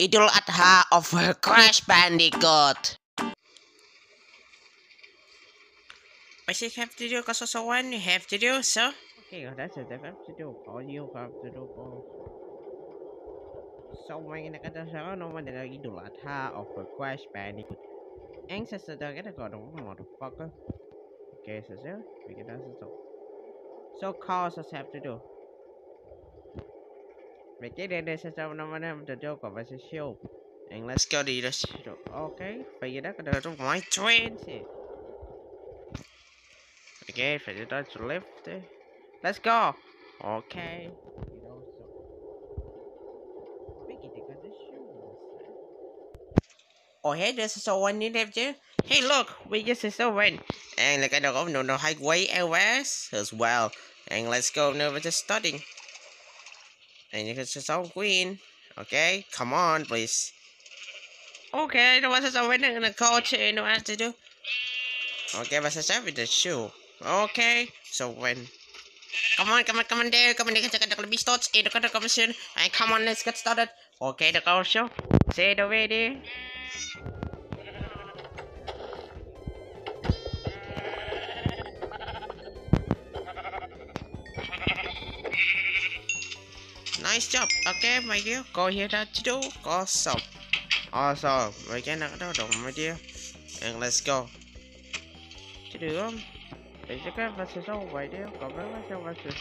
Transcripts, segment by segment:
Idul Adha of Crash Bandicoot. What you have to do? Because so one you have to do, so. Okay, that's what I have to do. All you have to do. So may nakadasaka naman nila Idul Adha of Crash Bandicoot. Ang sasadagin ako ng motherfucker. Okay, so so, we can answer so. So cause us have to do. Vậy đây sao sao năm anh em cho của bà show. And let's go to the show. Okay, giờ đó cái đó my train. Okay, đi đó to left. Let's go. Okay. You know, so. Biggie, they got the shoes. Oh, hey, this is so one you have to. Hey, look, we just is so one. And like I don't know, no highway LS as well. And let's go over to studying. And you can just all green. Okay, come on, please. Okay, no one's already gonna coach you know what to do. Okay, but with the shoe. Okay, so when Come on, come on, come on there, come on there, check out the beast thoughts, eight o'clock commission, and come on, let's get started. Okay, the show. Say it already. Nice job. Okay, my dear. Go here that to do. Awesome. Awesome. We can knock out, my dear. And let's go. To do versus.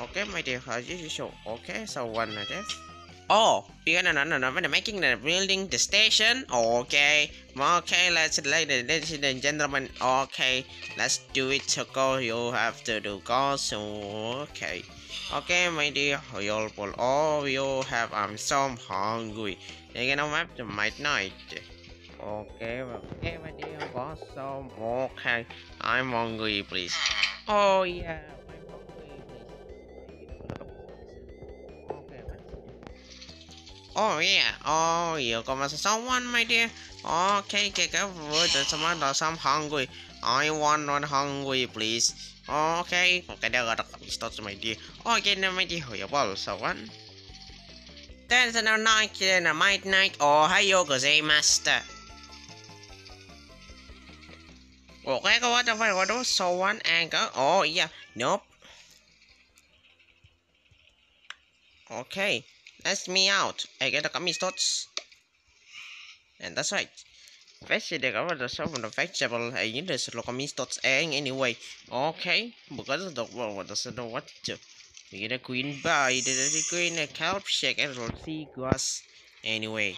Okay, my dear. As usual. Okay, so one of this. Oh, we are no, no, no, we're making the building the station. Okay, okay, let's, ladies and gentlemen. Okay, let's do it. So go, you have to do go. So okay. Okay, my dear, you'll pull all you have. Um, I'm so hungry. You're gonna map to midnight. Okay, okay, my dear, got some. Okay, I'm hungry, please. Oh yeah, Oh yeah, oh you got someone, my dear. Okay, get over the someone does I'm hungry. I want not hungry, please. Okay, okay, there got a start my dear. Okay, now my dear, you ball so one. There's no night in a midnight or oh, hayo master. Okay, go what the what was so one anchor. Oh yeah, nope. Okay, that's me out. I get a gummy stots. And that's right. Factory they cover the shop of the vegetable hay những the look at me starts eh, anyway. Okay, because of the world doesn't know what to. We get a green bye, the green a kelp shake and sea grass anyway.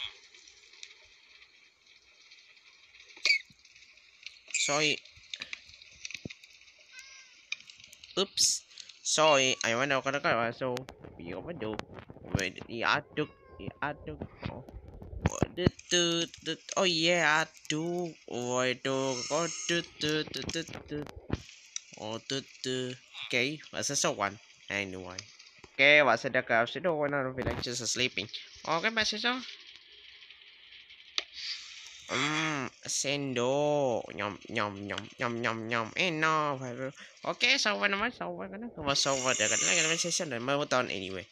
Sorry. Oops. Sorry, I went out gonna go so you want do. Wait, yeah, I took, yeah, I took. Oh. từ từ từ oh yeah two rồi two có từ từ từ từ từ oh từ từ okay và sẽ one anyway okay và sẽ được sẽ đồ nó I'm feeling just sleeping. Okay mà sẽ số um sendo nhom nhom nhom nhom nhom nhom. Eh no phải ok sau vậy nó mới sau vậy cái nó. Mà sau vậy được. Cái nó sẽ sẽ mơ một tuần anyway.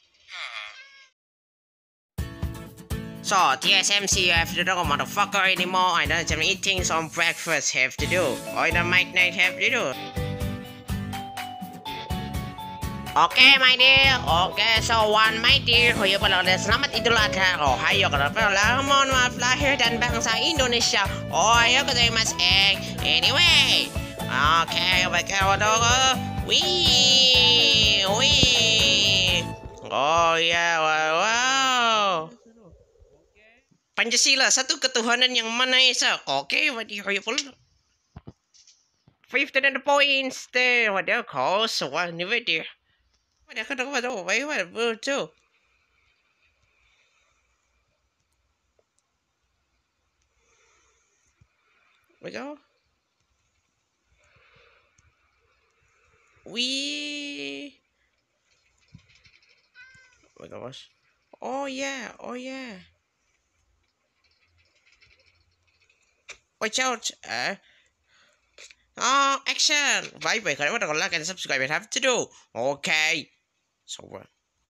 So, TSMC, you have to do, motherfucker, anymore. I don't I'm eating some breakfast, have to do. Or the might night have to do. Okay, my dear. Okay, so one, my dear. Hoyo pala ulit. Selamat Idul Adha. Oh, hayo ka na pala. Lamon, mga lahir dan bangsa Indonesia. Oh, hayo ka tayo mas egg. Anyway. Okay, bakaw do ko. Wee! Wee! Oh, yeah, wow, wow. Pancasila, satu ketuhanan yang mana esa. Okay, what do you pula? 15 and points there. What do you call so what ni dia? What do you call what do why what betul? What do? We Oh my gosh. Oh yeah, oh yeah. Watch out! Uh, oh, action! Vậy khởi bắt đầu like and subscribe and have to do. Okay. So, uh,